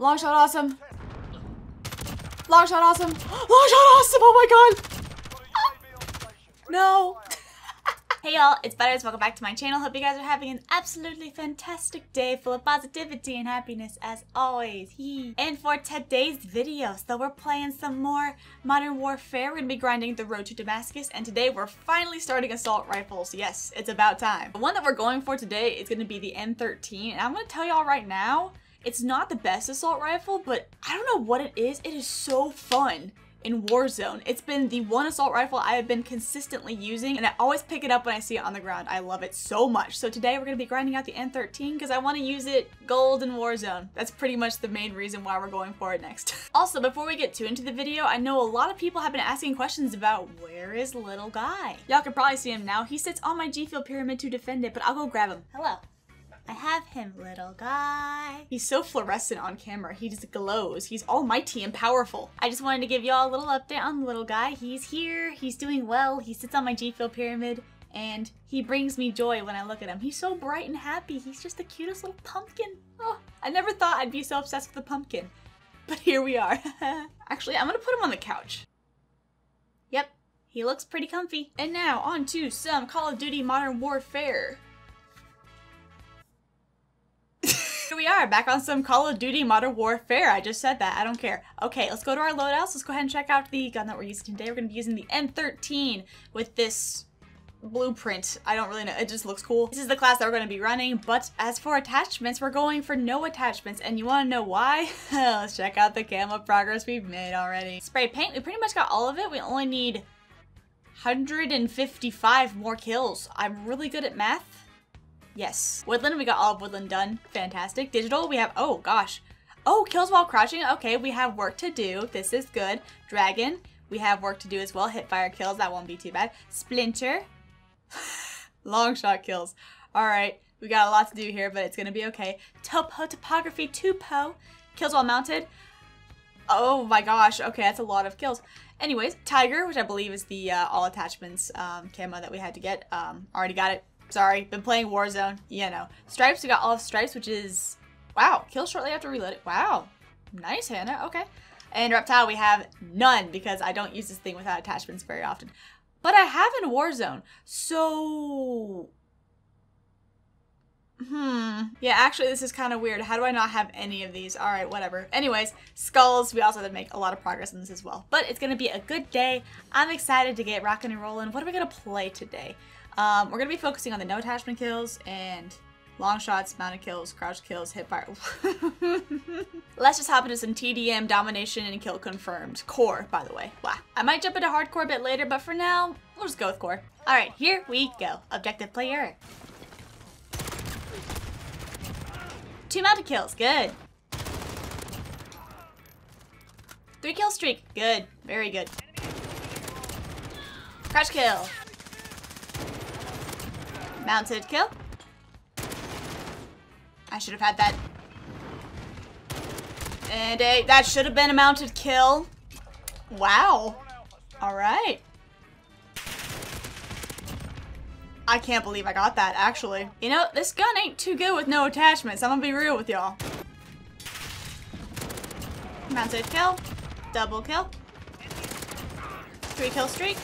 Long shot awesome. Long shot awesome. Long shot awesome. Oh my god. No. hey y'all, it's Butters. Welcome back to my channel. Hope you guys are having an absolutely fantastic day full of positivity and happiness as always. And for today's video, so we're playing some more Modern Warfare. We're to be grinding the road to Damascus and today we're finally starting assault rifles. Yes, it's about time. The one that we're going for today is to be the M13 and I'm to tell y'all right now, it's not the best assault rifle, but I don't know what it is. It is so fun in Warzone. It's been the one assault rifle I have been consistently using and I always pick it up when I see it on the ground. I love it so much. So today we're to be grinding out the M13 because I want to use it gold in Warzone. That's pretty much the main reason why we're going for it next. also, before we get too into the video, I know a lot of people have been asking questions about where is little guy? Y'all can probably see him now. He sits on my G Fuel pyramid to defend it, but I'll go grab him. Hello. I have him, little guy. He's so fluorescent on camera. He just glows. He's almighty and powerful. I just wanted to give y'all a little update on the little guy. He's here. He's doing well. He sits on my G Fuel pyramid and he brings me joy when I look at him. He's so bright and happy. He's just the cutest little pumpkin. Oh, I never thought I'd be so obsessed with a pumpkin, but here we are. Actually, I'm gonna put him on the couch. Yep, he looks pretty comfy. And now on to some Call of Duty Modern Warfare. Here we are, back on some Call of Duty Modern Warfare. I just said that, I don't care. Okay, let's go to our loadouts. Let's go ahead and check out the gun that we're using today. We're gonna be using the M13 with this blueprint. I don't really know, it just looks cool. This is the class that we're gonna be running, but as for attachments, we're going for no attachments, and you wanna know why? Let's check out the camo progress we've made already. Spray paint, we pretty much got all of it. We only need 155 more kills. I'm really good at math. Yes. Woodland, we got all of Woodland done. Fantastic. Digital, we have, oh gosh. Oh, kills while crouching. Okay, we have work to do. This is good. Dragon, we have work to do as well. Hip fire kills, that won't be too bad. Splinter, long shot kills. All right, we got a lot to do here, but it's gonna be okay. Topo, topography, Tupo, kills while mounted. Oh my gosh, okay, that's a lot of kills. Anyways, Tiger, which I believe is the uh, all attachments um, camo that we had to get. Um, already got it. Sorry, been playing Warzone. You know. Stripes, we got all of Stripes, which is... Wow, kill shortly after reloading. Wow. Nice, Hannah. Okay. And Reptile, we have none because I don't use this thing without attachments very often. But I have in Warzone. So... Hmm. Yeah, actually, this is kind of weird. How do I not have any of these? All right, whatever. Anyways, skulls. We also have to make a lot of progress in this as well. But it's going to be a good day. I'm excited to get rocking and rolling. What are we going to play today? Um, we're going to be focusing on the no attachment kills and long shots, mounted kills, crouch kills, hip fire. Let's just hop into some TDM, domination, and kill confirmed. Core, by the way. Wow. I might jump into hardcore a bit later, but for now, we'll just go with core. Alright, here we go. Objective player. Two mounted kills, good. Three kill streak, good. Very good. Crouch kill. Mounted kill. I should have had that. And a, that should have been a mounted kill. Wow. Alright. I can't believe I got that, actually. You know, this gun ain't too good with no attachments. I'm gonna be real with y'all. Mounted kill. Double kill. Three kill streak.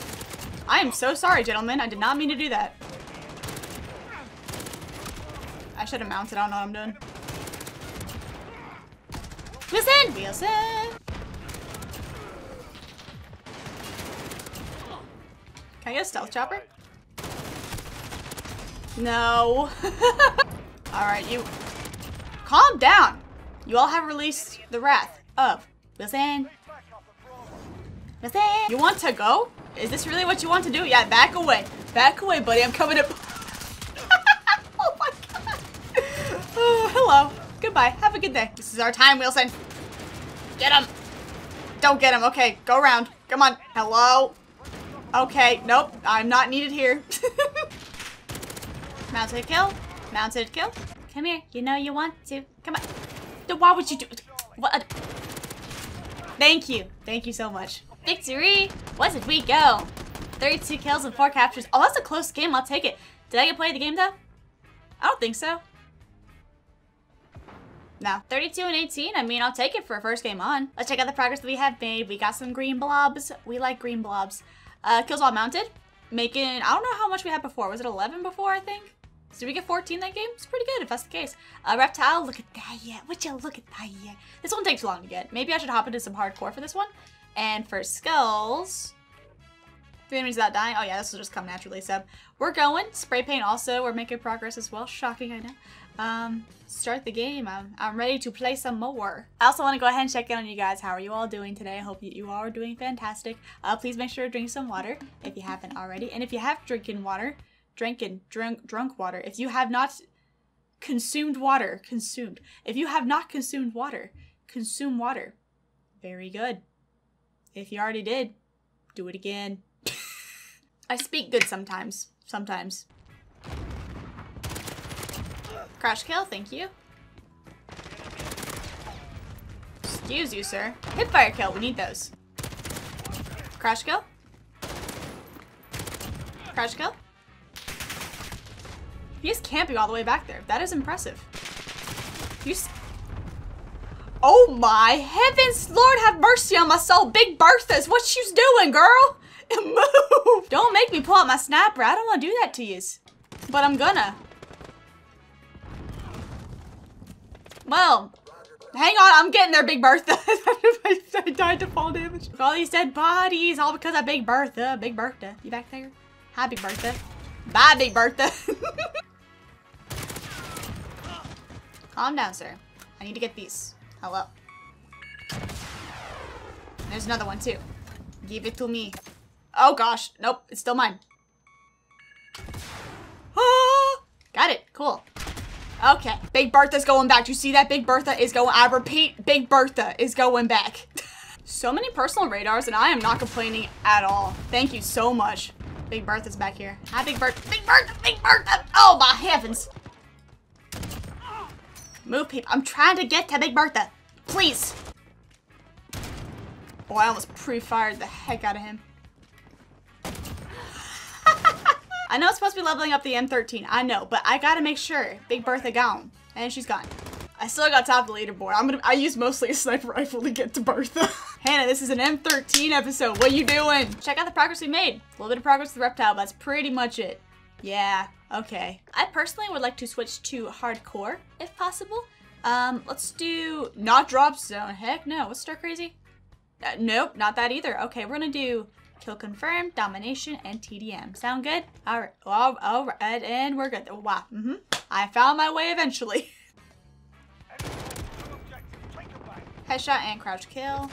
I am so sorry, gentlemen. I did not mean to do that. I should have mounted. I don't know what I'm doing. Wilson! Wilson! Can I get a stealth chopper? No. Alright, you... Calm down! You all have released the wrath of Wilson. Wilson! You want to go? Is this really what you want to do? Yeah, back away. Back away, buddy. I'm coming up. Hello. Goodbye. Have a good day. This is our time, Wilson. Get him. Don't get him. Okay, go around. Come on. Hello. Okay, nope. I'm not needed here. Mounted kill. Mounted kill. Come here. You know you want to. Come on. Why would you do... What? Thank you. Thank you so much. Victory! Wasn't we go? 32 kills and 4 captures. Oh, that's a close game. I'll take it. Did I get play the game, though? I don't think so. No. 32 and 18, I mean, I'll take it for a first game on. Let's check out the progress that we have made. We got some green blobs. We like green blobs. Uh, kills all mounted. Making, I don't know how much we had before. Was it 11 before, I think? Did we get 14 that game? It's pretty good if that's the case. Uh, Reptile, look at that, yeah. Would you look at that, yeah. This one takes too long to get. Maybe I should hop into some hardcore for this one. And for skulls, three enemies without dying. Oh yeah, this will just come naturally, so we're going. Spray paint also, we're making progress as well. Shocking, I know. Um, start the game. I'm, I'm ready to play some more. I also want to go ahead and check in on you guys. How are you all doing today? I hope you, you all are doing fantastic. Uh, please make sure to drink some water if you haven't already. And if you have drinking water, drinking, drunk, drunk water, if you have not consumed water, consumed. If you have not consumed water, consume water. Very good. If you already did, do it again. I speak good sometimes. Sometimes. Crouch kill, thank you. Excuse you, sir. Hipfire kill, we need those. Crouch kill. Crouch kill. He is camping all the way back there. That is impressive. You Oh my heavens, Lord have mercy on my soul. Big Bertha's, what she's doing, girl? Move! Don't make me pull out my sniper. I don't want to do that to you. But I'm gonna. Well, hang on. I'm getting there, Big Bertha. I died to fall damage. All these dead bodies, all because of Big Bertha. Big Bertha. You back there? Hi, Big Bertha. Bye, Big Bertha. Calm down, sir. I need to get these. Hello. There's another one, too. Give it to me. Oh gosh, nope, it's still mine. Ah, got it, cool. Okay, Big Bertha's going back. You see that? Big Bertha is going, I repeat, Big Bertha is going back. so many personal radars and I am not complaining at all. Thank you so much. Big Bertha's back here. Hi, Big Bertha, Big Bertha, Big Bertha. Oh my heavens. Move people, I'm trying to get to Big Bertha. Please. Oh, I almost pre-fired the heck out of him. I know it's supposed to be leveling up the M13. I know, but I gotta make sure. Big Bertha gone. And she's gone. I still got top of the leaderboard. I'm gonna- I use mostly a sniper rifle to get to Bertha. Hannah, this is an M13 episode. What you doing? Check out the progress we made. A little bit of progress with the reptile, but that's pretty much it. Yeah, okay. I personally would like to switch to hardcore, if possible. Um, let's do not drop zone. Heck no. What's Star Crazy? Uh, nope, not that either. Okay, we're gonna do Kill confirm, domination, and TDM. Sound good? All right. All, all right. And we're good. Wow. Mm -hmm. I found my way eventually. Headshot and crouch kill.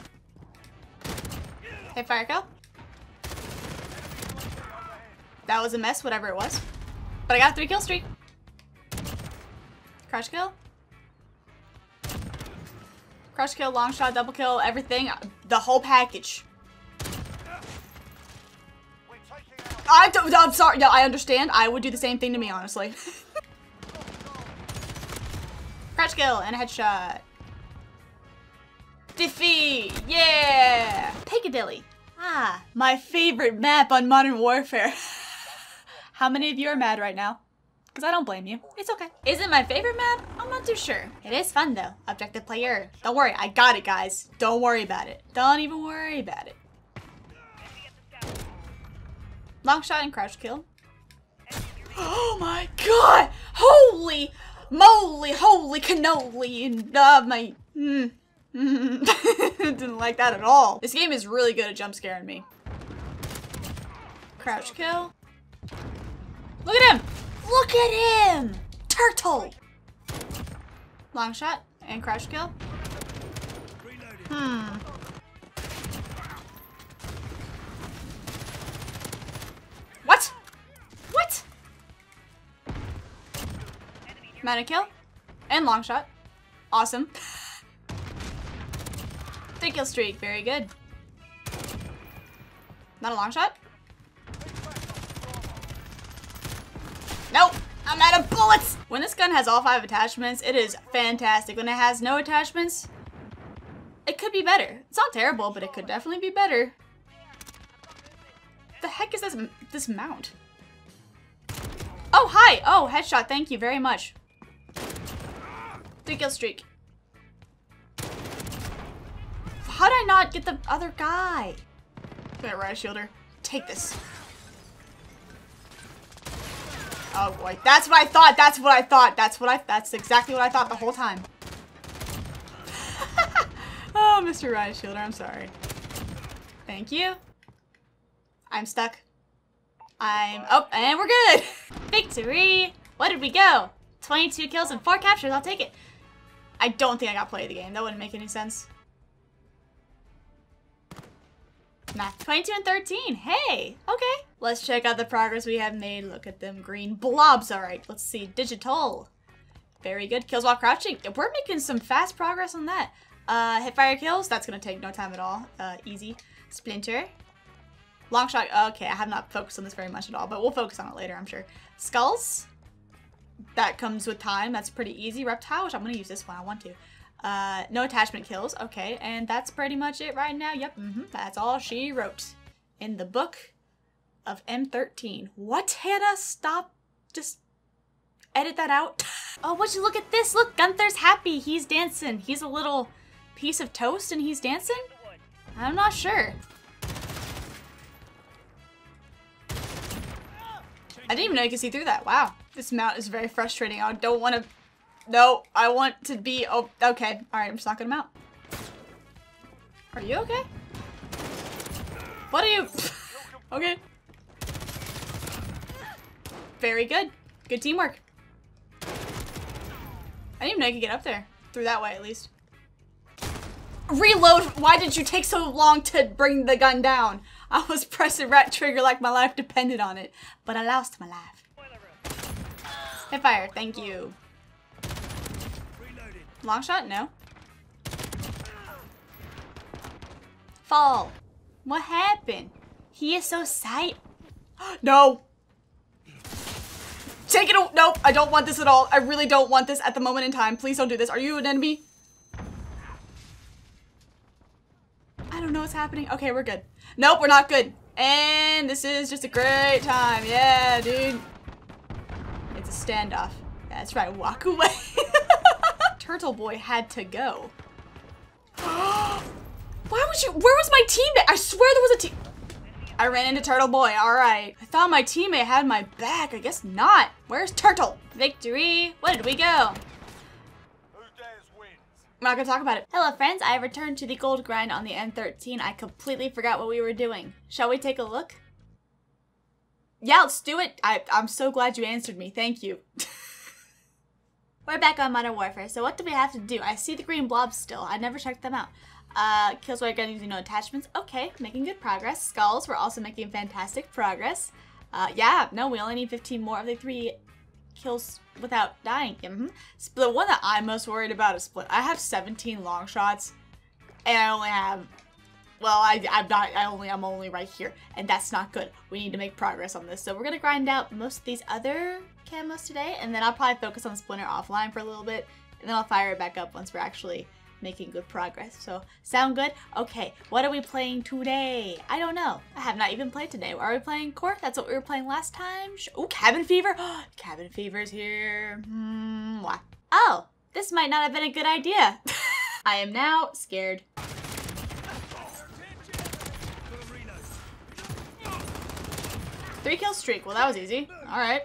Hip fire kill. That was a mess, whatever it was. But I got three kill streak. Crouch kill. Crouch kill, long shot, double kill, everything. The whole package. I'm sorry. No, I understand. I would do the same thing to me, honestly. Crouch kill and a headshot. Defeat! Yeah! Piccadilly. Ah, my favorite map on Modern Warfare. How many of you are mad right now? Because I don't blame you. It's okay. Is it my favorite map? I'm not too sure. It is fun though. Objective player. Don't worry, I got it guys. Don't worry about it. Don't even worry about it. Long shot and crouch kill. Oh my god! Holy moly, holy cannoli, uh, my... Mm, didn't like that at all. This game is really good at jump scaring me. Crouch kill. Look at him! Look at him! Turtle! Long shot and crouch kill. Mana kill. And long shot. Awesome. Three kill streak. Very good. Not a long shot? Nope. I'm out of bullets. When this gun has all five attachments, it is fantastic. When it has no attachments, it could be better. It's not terrible, but it could definitely be better. The heck is this, this mount? Oh, hi. Oh, headshot. Thank you very much. Three kill streak. How did I not get the other guy? Okay, riot shielder. Take this. Oh boy, that's what I thought. That's what I thought. That's what I. That's exactly what I thought the whole time. oh, Mr. Riot Shielder, I'm sorry. Thank you. I'm stuck. I'm. Oh, and we're good. Victory. What did we go? 22 kills and 4 captures. I'll take it. I don't think I got play of the game. That wouldn't make any sense. Nah, 22 and 13. Hey, okay. Let's check out the progress we have made. Look at them green blobs. All right, let's see. Digital. Very good. Kills while crouching. We're making some fast progress on that. Uh, hip fire kills. That's going to take no time at all. Uh, easy. Splinter. Long shot. Okay, I have not focused on this very much at all, but we'll focus on it later, I'm sure. Skulls. That comes with time. That's pretty easy. Reptile, which I'm going to use this one. I want to. Uh, no attachment kills. Okay, and that's pretty much it right now. Yep, mm -hmm. that's all she wrote in the book of M13. What, Hannah? Stop. Just edit that out. oh, would you look at this? Look, Gunther's happy. He's dancing. He's a little piece of toast and he's dancing? I'm not sure. I didn't even know you could see through that. Wow. This mount is very frustrating. I don't want to no, I want to be- oh, okay. Alright, I'm just not gonna mount. Are you okay? What are you- okay. Very good. Good teamwork. I didn't even know I could get up there. Through that way, at least. Reload! Why did you take so long to bring the gun down? I was pressing rat trigger like my life depended on it. But I lost my life. Hip fire, thank you. Long shot? No. Fall. What happened? He is so sight. no. Take it. Nope. I don't want this at all. I really don't want this at the moment in time. Please don't do this. Are you an enemy? I don't know what's happening. Okay, we're good. Nope, we're not good. And this is just a great time. Yeah, dude. Standoff. That's right. Walk away. Turtle Boy had to go. Why would you- where was my teammate? I swear there was a team- I ran into Turtle Boy, alright. I thought my teammate had my back, I guess not. Where's Turtle? Victory! Where did we go? I'm not gonna talk about it. Hello friends, I have returned to the gold grind on the M13. I completely forgot what we were doing. Shall we take a look? Yeah, let's do it. I, I'm so glad you answered me. Thank you. We're back on Modern Warfare, so what do we have to do? I see the green blobs still. I never checked them out. Uh, kills while gun using no attachments. Okay, making good progress. Skulls, we're also making fantastic progress. Uh, yeah, no, we only need 15 more of the three kills without dying. Mm -hmm. The one that I'm most worried about is split. I have 17 long shots, and I only have well, I, I'm not, I only, I'm only right here, and that's not good. We need to make progress on this. So we're gonna grind out most of these other camos today, and then I'll probably focus on Splinter offline for a little bit, and then I'll fire it back up once we're actually making good progress. So, sound good? Okay, what are we playing today? I don't know. I have not even played today. Are we playing Core? That's what we were playing last time. Oh, Cabin Fever. Cabin Fever's here. Hmm, what? Oh, this might not have been a good idea. I am now scared. Three kill streak. Well, that was easy. All right.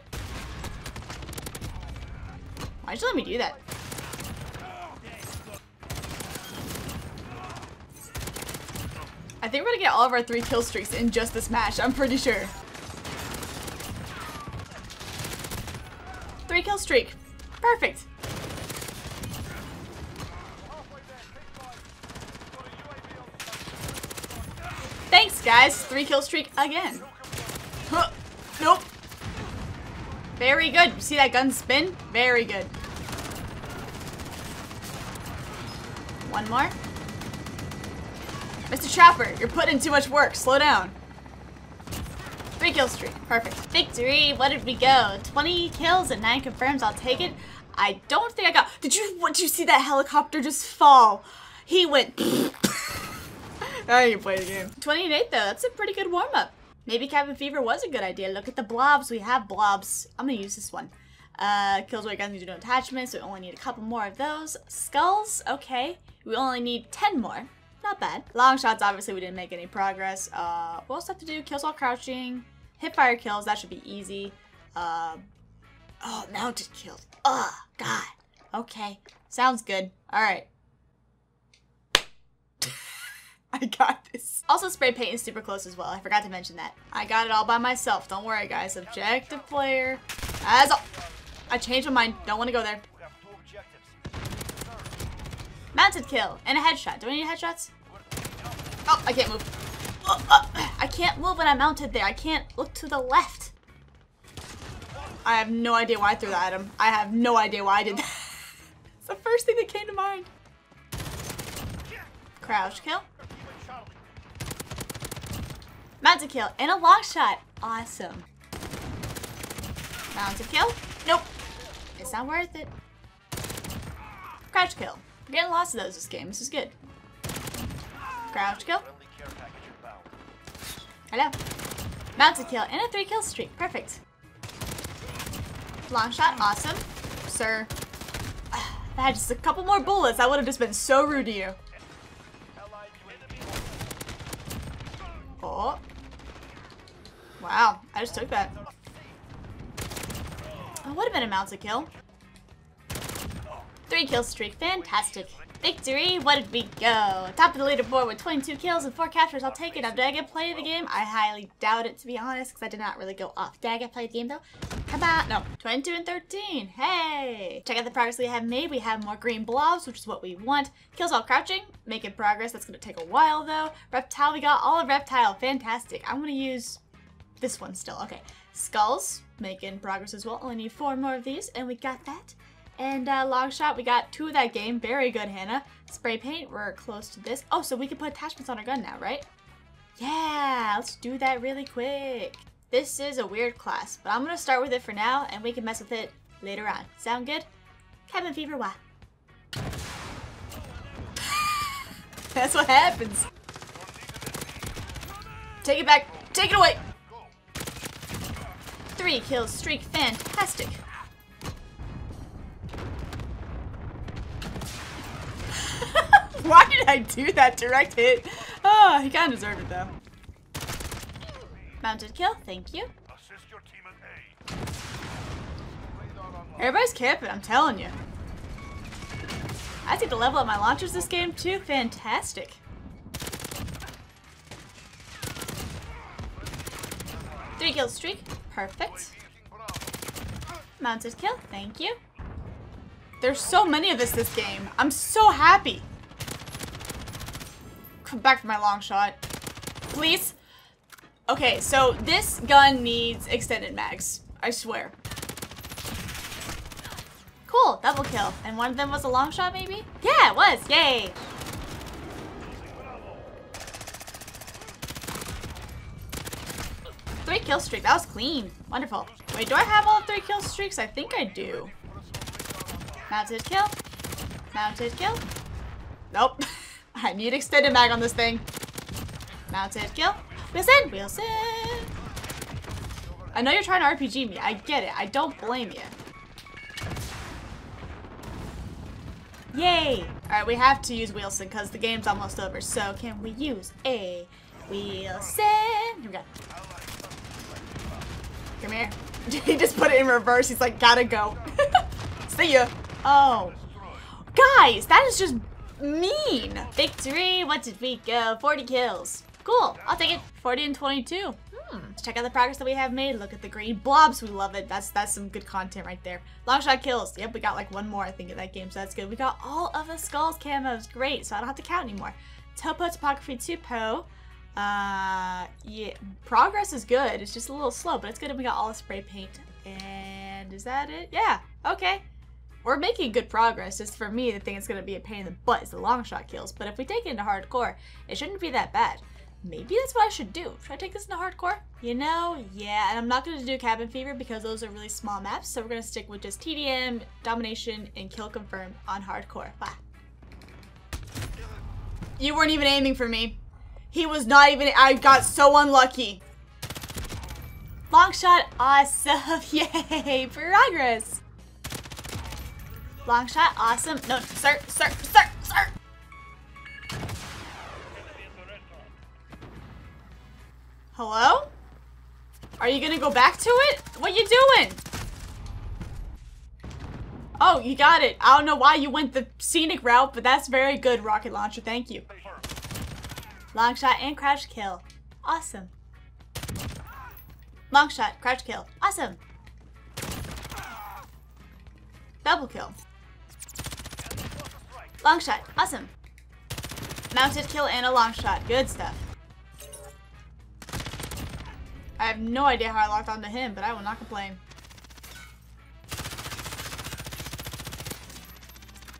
Why'd you let me do that? I think we're gonna get all of our three kill streaks in just this match. I'm pretty sure. Three kill streak. Perfect. Thanks, guys. Three kill streak again. Very good. You see that gun spin? Very good. One more. Mr. Trapper, you're putting in too much work. Slow down. Three kill streak. Perfect. Victory. What did we go? 20 kills and 9 confirms. I'll take it. I don't think I got... Did you, did you see that helicopter just fall? He went... I can play the game. 28 though. That's a pretty good warm-up. Maybe cabin fever was a good idea. Look at the blobs. We have blobs. I'm gonna use this one. Uh, kills while guns need no attachments, so we only need a couple more of those. Skulls, okay. We only need 10 more. not bad. Long shots, obviously we didn't make any progress. Uh, what else have to do? Kills while crouching. Hip fire kills, that should be easy. Uh, oh, mounted kills. Oh, God. Okay, sounds good. All right. I got this. Also, spray paint is super close as well. I forgot to mention that. I got it all by myself. Don't worry, guys. Objective player. As I changed my mind. Don't want to go there. Mounted kill and a headshot. Do I need headshots? Oh, I can't move. Oh, uh, I can't move when I'm mounted there. I can't look to the left. I have no idea why I threw that at him. I have no idea why I did that. it's the first thing that came to mind. Crouch kill. Mounted kill and a long shot. Awesome. Mounted kill. Nope. It's not worth it. Crouch kill. Getting lots of those this game. This is good. Crouch kill. Hello. Mounted kill and a three kill streak. Perfect. Long shot. Awesome. Sir. If I had just a couple more bullets, I would have just been so rude to you. Oh. Wow. I just took that. Oh, would have been a mounted kill. Three kill streak. Fantastic. Victory! What did we go? Top of the leaderboard with 22 kills and 4 captures. I'll take it. Now, did I get play of the game? I highly doubt it, to be honest, because I did not really go off. Did I get play of the game, though? How about... No. 22 and 13. Hey! Check out the progress we have made. We have more green blobs, which is what we want. Kills while crouching. Making progress. That's going to take a while, though. Reptile. We got all of Reptile. Fantastic. I'm going to use this one still. Okay. Skulls. Making progress as well. Only need four more of these, and we got that. And uh, long shot, we got two of that game. Very good, Hannah. Spray paint, we're close to this. Oh, so we can put attachments on our gun now, right? Yeah, let's do that really quick. This is a weird class, but I'm to start with it for now, and we can mess with it later on. Sound good? Cabin fever, why? That's what happens. Take it back. Take it away. Three kills streak. Fantastic. Why did I do that direct hit? Oh, he kind of deserved it though. Mounted kill, thank you. Everybody's camping, I'm telling you. I take the level up my launchers this game too. Fantastic. Three kill streak. Perfect. Mounted kill. Thank you. There's so many of us this game. I'm so happy. Come back for my long shot. Please. Okay, so this gun needs extended mags. I swear. Cool, double kill. And one of them was a long shot, maybe? Yeah, it was. Yay. Kill streak. That was clean. Wonderful. Wait, do I have all three kill streaks? I think I do. Mounted kill. Mounted kill. Nope. I need extended mag on this thing. Mounted kill. Wilson! Wilson! I know you're trying to RPG me. I get it. I don't blame you. Yay! Alright, we have to use Wilson because the game's almost over. So can we use a Wilson? Here we go. Come here. he just put it in reverse. He's like, gotta go. See ya. Oh. Guys, that is just mean. Victory. What did we go? 40 kills. Cool. I'll take it. 40 and 22. Hmm. Let's check out the progress that we have made. Look at the green blobs. We love it. That's that's some good content right there. Long shot kills. Yep, we got like one more, I think, in that game, so that's good. We got all of the skulls camos. Great. So I don't have to count anymore. Topo Topography Topo. Uh, yeah, progress is good. It's just a little slow, but it's good we got all the spray paint. And is that it? Yeah. Okay. We're making good progress. Just for me, the thing that's going to be a pain in the butt is the long shot kills. But if we take it into hardcore, it shouldn't be that bad. Maybe that's what I should do. Should I take this into hardcore? You know, yeah. And I'm not going to do Cabin Fever because those are really small maps. So we're going to stick with just TDM, Domination, and Kill Confirm on hardcore. Bye. You weren't even aiming for me. He was not even- I got so unlucky. Long shot, awesome. Yay, progress. Long shot, awesome. No, sir, sir, sir, sir. Hello? Are you gonna go back to it? What you doing? Oh, you got it. I don't know why you went the scenic route, but that's very good, rocket launcher. Thank you. Long shot and crouch kill. Awesome. Long shot, crouch kill. Awesome. Double kill. Long shot. Awesome. Mounted kill and a long shot. Good stuff. I have no idea how I locked onto him, but I will not complain.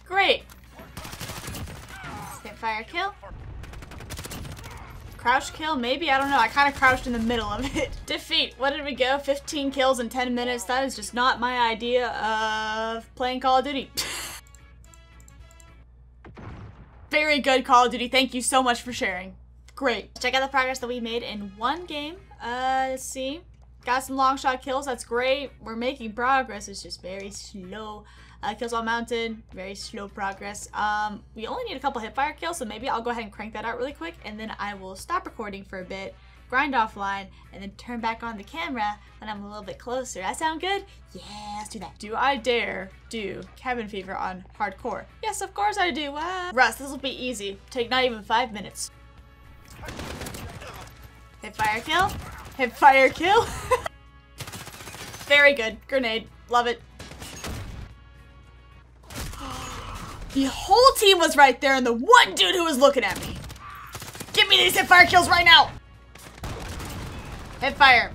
Great. fire kill. Crouch kill? Maybe? I don't know. I kind of crouched in the middle of it. Defeat. What did we go? 15 kills in 10 minutes. That is just not my idea of playing Call of Duty. Very good Call of Duty. Thank you so much for sharing. Great. Check out the progress that we made in one game. Uh, let's see. Got some long shot kills. That's great. We're making progress. It's just very slow. Uh, kills all mounted, very slow progress. Um, we only need a couple hipfire kills, so maybe I'll go ahead and crank that out really quick, and then I will stop recording for a bit, grind offline, and then turn back on the camera when I'm a little bit closer. That sound good? Yeah, let's do that. Do I dare do cabin fever on hardcore? Yes, of course I do. Ah. Rust, this will be easy. Take not even five minutes. Hipfire kill. Hipfire kill. Very good. Grenade. Love it. The whole team was right there and the one dude who was looking at me. Give me these hip fire kills right now. Hip fire.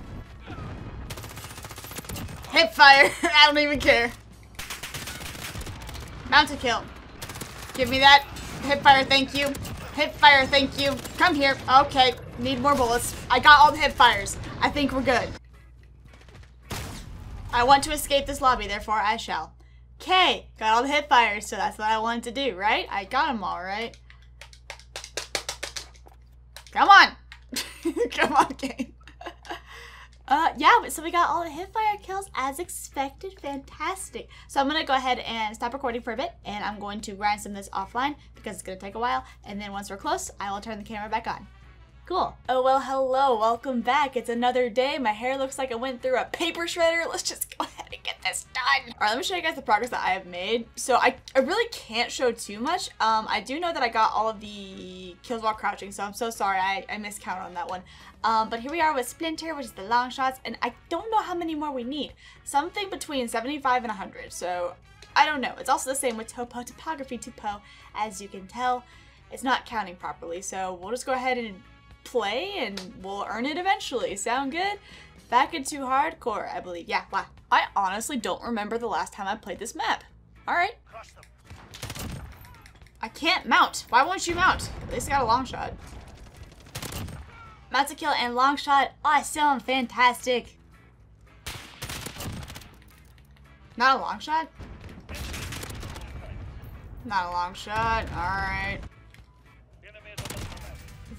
Hip fire. I don't even care. Mounted kill. Give me that. Hip fire, thank you. Hip fire, thank you. Come here. Okay, need more bullets. I got all the hip fires. I think we're good. I want to escape this lobby, therefore I shall. Okay, got all the hip fires, so that's what I wanted to do, right? I got them all, right? Come on! Come on, game. uh, yeah, so we got all the hip fire kills as expected. Fantastic. So I'm going to go ahead and stop recording for a bit, and I'm going to grind some of this offline because it's going to take a while. And then once we're close, I will turn the camera back on. Cool. Oh, well, hello. Welcome back. It's another day. My hair looks like it went through a paper shredder. Let's just go this done. All right, let me show you guys the progress that I have made. So I, I really can't show too much. Um, I do know that I got all of the kills while crouching, so I'm so sorry. I, I miscounted on that one. Um, but here we are with Splinter, which is the long shots, and I don't know how many more we need. Something between 75 and 100, so I don't know. It's also the same with Topo Topography Topo, as you can tell. It's not counting properly, so we'll just go ahead and play and we'll earn it eventually. Sound good? Back into hardcore, I believe. Yeah, wow. I honestly don't remember the last time I played this map. Alright. I can't mount. Why won't you mount? At least I got a long shot. Mount to kill and long shot. Awesome. Fantastic. Not a long shot? Not a long shot. Alright.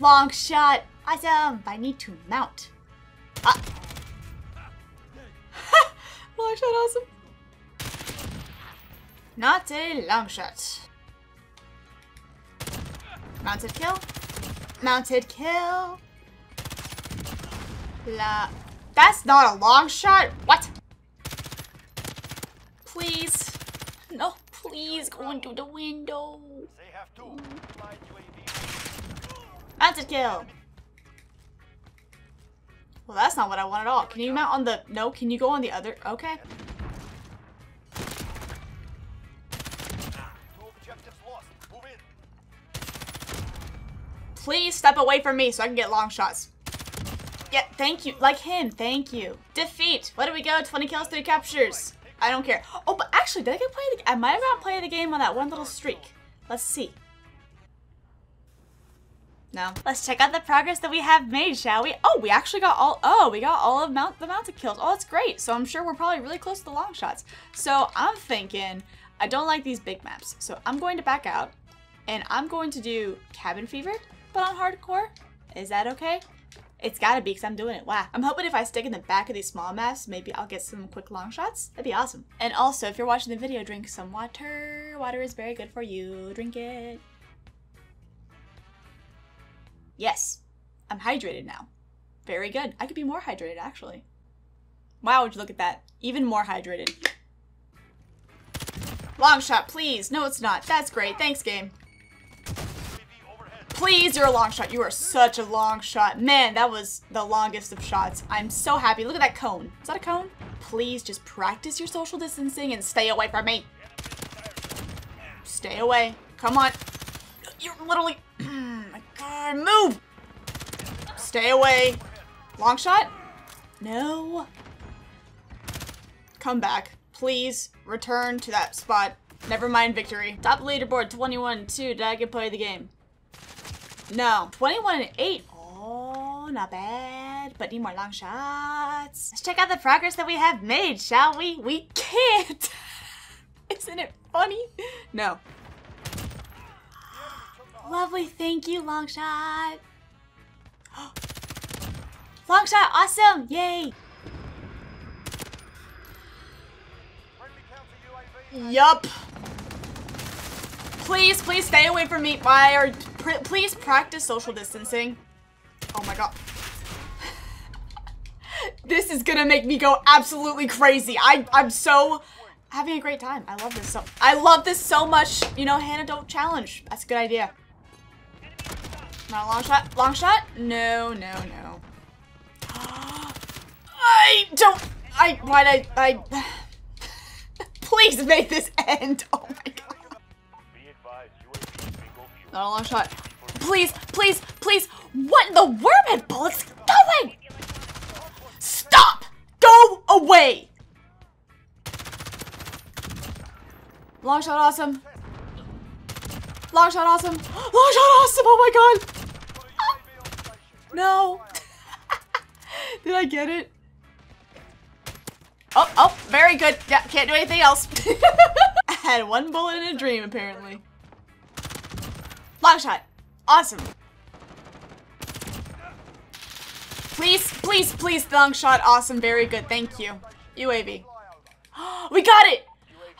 Long shot. Awesome. I need to mount. Ah. Long shot awesome. Not a long shot. Mounted kill. Mounted kill. La. That's not a long shot. What? Please. No, please go into the window. Mounted kill. Well, that's not what I want at all. Can you mount on the... No, can you go on the other... Okay. Please step away from me so I can get long shots. Yeah, thank you. Like him. Thank you. Defeat. What do we go? 20 kills, 3 captures. I don't care. Oh, but actually, did I get play the... I might have got play the game on that one little streak. Let's see. No. Let's check out the progress that we have made, shall we? Oh, we actually got all, oh, we got all of mount, the mounted kills. Oh, that's great. So I'm sure we're probably really close to the long shots. So I'm thinking, I don't like these big maps. So I'm going to back out and I'm going to do Cabin Fever, but on hardcore. Is that okay? It's gotta be because I'm doing it. Wow. I'm hoping if I stick in the back of these small maps, maybe I'll get some quick long shots. That'd be awesome. And also, if you're watching the video, drink some water. Water is very good for you. Drink it. Yes, I'm hydrated now. Very good. I could be more hydrated, actually. Wow, would you look at that. Even more hydrated. Long shot, please. No, it's not. That's great. Thanks, game. Please, you're a long shot. You are such a long shot. Man, that was the longest of shots. I'm so happy. Look at that cone. Is that a cone? Please just practice your social distancing and stay away from me. Stay away. Come on. You're literally... move! Stay away. Long shot? No. Come back. Please return to that spot. Never mind victory. Top leaderboard 21 2. Did I get play the game? No. 21-8. Oh, not bad. But need more long shots. Let's check out the progress that we have made, shall we? We can't. Isn't it funny? No. Lovely, thank you, long shot. long shot, awesome, yay. Yup. Please, please stay away from me. Why are please practice social distancing. Oh my god. this is gonna make me go absolutely crazy. I I'm so having a great time. I love this so I love this so much. You know, Hannah don't challenge. That's a good idea. Not a long shot. Long shot? No, no, no. I don't I why'd I I Please make this end. Oh my god. Not a long shot. Please, please, please. What in the worm bullets going? Stop! Go away! Long shot awesome. Long shot awesome. Long shot awesome! Oh my god! No. Did I get it? Oh, oh, very good. Yeah, can't do anything else. I had one bullet in a dream, apparently. Long shot. Awesome. Please, please, please, long shot. Awesome. Very good. Thank you. UAV. we got it!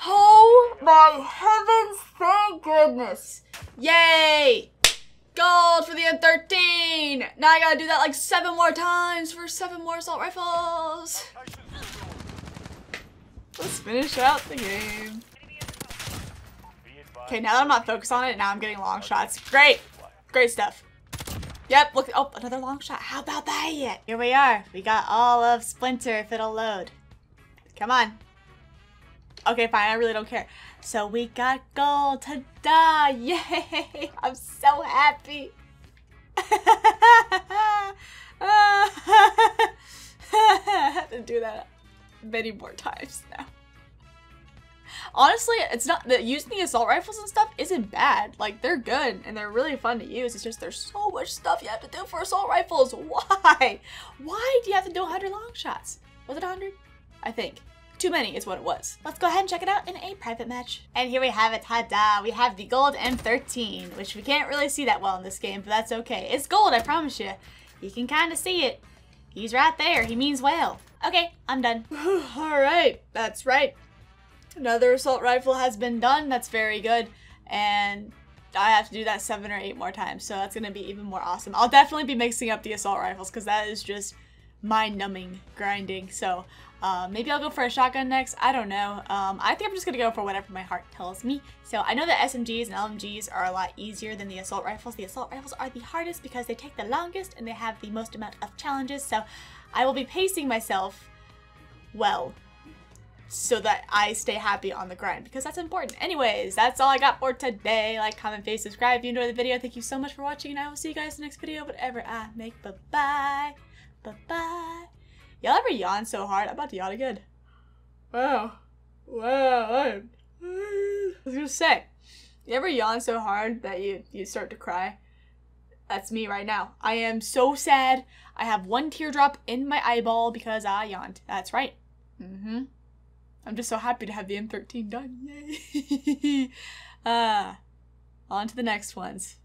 Oh my heavens. Thank goodness. Yay! Gold for the M13! Now I gotta do that like seven more times for seven more assault rifles. Let's finish out the game. Okay, now that I'm not focused on it, now I'm getting long shots. Great. Great stuff. Yep, look. Oh, another long shot. How about that yet? Here we are. We got all of Splinter if it'll load. Come on. Okay, fine. I really don't care. So we got gold. Ta-da! Yay! I'm so happy. I have to do that many more times now honestly, it's not that using the assault rifles and stuff isn't bad. Like they're good and they're really fun to use. It's just there's so much stuff you have to do for assault rifles. Why? Why do you have to do 100 long shots? Was it 100? I think. Too many is what it was. Let's go ahead and check it out in a private match. And here we have it, ta-da! We have the gold M13, which we can't really see that well in this game, but that's okay. It's gold, I promise you. You can kind of see it. He's right there. He means well. Okay, I'm done. Alright, that's right. Another assault rifle has been done. That's very good. And I have to do that seven or eight more times. So that's going to be even more awesome. I'll definitely be mixing up the assault rifles because that is just mind-numbing grinding. So uh, maybe I'll go for a shotgun next. I don't know. Um, I think I'm just going to go for whatever my heart tells me. So I know that SMGs and LMGs are a lot easier than the assault rifles. The assault rifles are the hardest because they take the longest and they have the most amount of challenges. So I will be pacing myself well so that I stay happy on the grind because that's important. Anyways, that's all I got for today. Like, comment, face, subscribe if you enjoyed the video. Thank you so much for watching and I will see you guys in the next video, whatever I make. Bye-bye. Bye-bye. Y'all ever yawn so hard? I'm about to yawn again. Wow. Wow. I'm... I was gonna say, you ever yawn so hard that you, you start to cry? That's me right now. I am so sad. I have one teardrop in my eyeball because I yawned. That's right. Mm-hmm. I'm just so happy to have the M13 done. Yay! uh, on to the next ones.